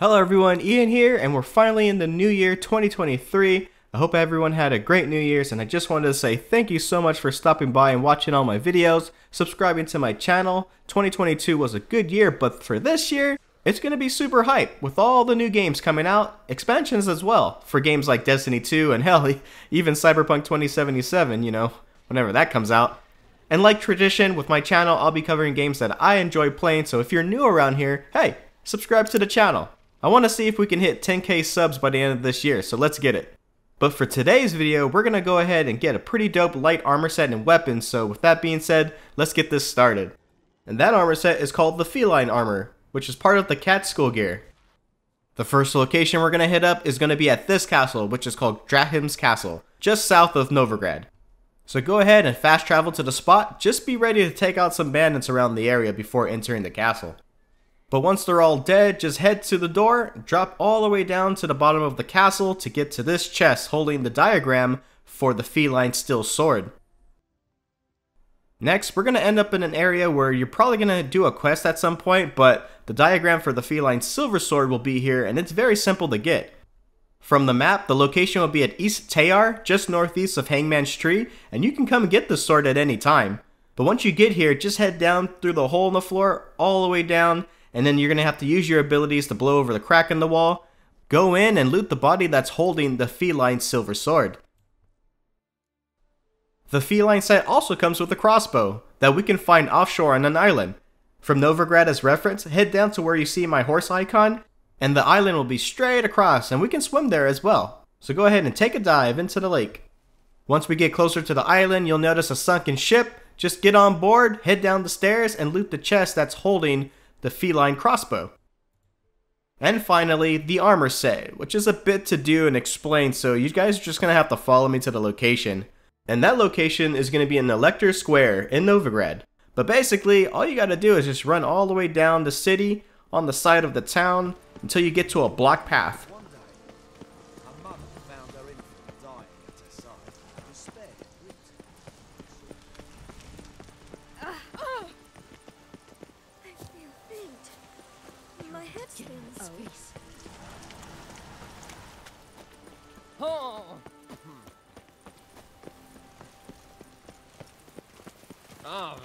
Hello everyone, Ian here, and we're finally in the new year 2023. I hope everyone had a great New Year's, and I just wanted to say thank you so much for stopping by and watching all my videos, subscribing to my channel. 2022 was a good year, but for this year, it's going to be super hype with all the new games coming out, expansions as well, for games like Destiny 2 and hell, even Cyberpunk 2077, you know, whenever that comes out. And like tradition, with my channel, I'll be covering games that I enjoy playing, so if you're new around here, hey, subscribe to the channel. I want to see if we can hit 10k subs by the end of this year, so let's get it. But for today's video, we're going to go ahead and get a pretty dope light armor set and weapons, so with that being said, let's get this started. And that armor set is called the Feline Armor, which is part of the Cat School gear. The first location we're going to hit up is going to be at this castle, which is called Drahim's Castle, just south of Novigrad. So go ahead and fast travel to the spot, just be ready to take out some bandits around the area before entering the castle. But once they're all dead, just head to the door, drop all the way down to the bottom of the castle to get to this chest holding the diagram for the feline steel sword. Next, we're going to end up in an area where you're probably going to do a quest at some point, but the diagram for the feline silver sword will be here, and it's very simple to get. From the map, the location will be at Est Tayiar, just northeast of Hangman's Tree, and you can come get the sword at any time. But once you get here, just head down through the hole in the floor, all the way down, and then you're going to have to use your abilities to blow over the crack in the wall. Go in and loot the body that's holding the feline silver sword. The feline set also comes with a crossbow that we can find offshore on an island. From Novigrad as reference, head down to where you see my horse icon, and the island will be straight across, and we can swim there as well. So go ahead and take a dive into the lake. Once we get closer to the island, you'll notice a sunken ship. Just get on board, head down the stairs, and loot the chest that's holding the feline crossbow. And finally, the armor set, which is a bit to do and explain, so you guys are just going to have to follow me to the location. And that location is going to be in Elector Square in Novigrad. But basically, all you got to do is just run all the way down the city on the side of the town until you get to a block path. Oh. oh.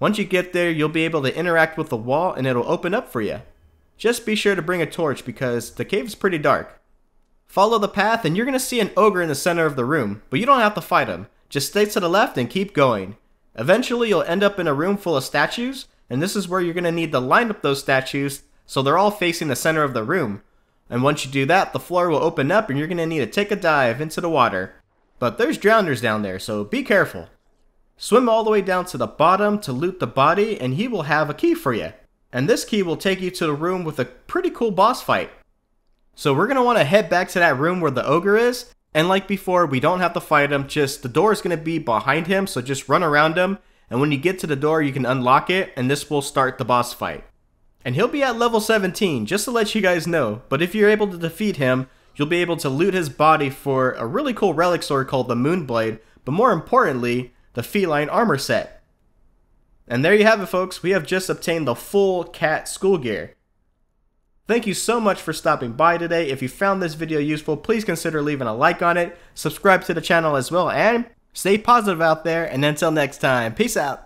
Once you get there, you'll be able to interact with the wall and it'll open up for you. Just be sure to bring a torch because the cave is pretty dark. Follow the path and you're going to see an ogre in the center of the room, but you don't have to fight him. Just stay to the left and keep going. Eventually you'll end up in a room full of statues, and this is where you're going to need to line up those statues so they're all facing the center of the room. And once you do that, the floor will open up and you're going to need to take a dive into the water. But there's drowners down there, so be careful. Swim all the way down to the bottom to loot the body, and he will have a key for you. And this key will take you to the room with a pretty cool boss fight. So we're going to want to head back to that room where the ogre is. And like before, we don't have to fight him, just the door is going to be behind him, so just run around him. And when you get to the door, you can unlock it, and this will start the boss fight. And he'll be at level 17, just to let you guys know. But if you're able to defeat him, you'll be able to loot his body for a really cool relic sword called the Moonblade. But more importantly, the feline armor set. And there you have it, folks. We have just obtained the full cat school gear. Thank you so much for stopping by today. If you found this video useful, please consider leaving a like on it, subscribe to the channel as well, and stay positive out there. And until next time, peace out.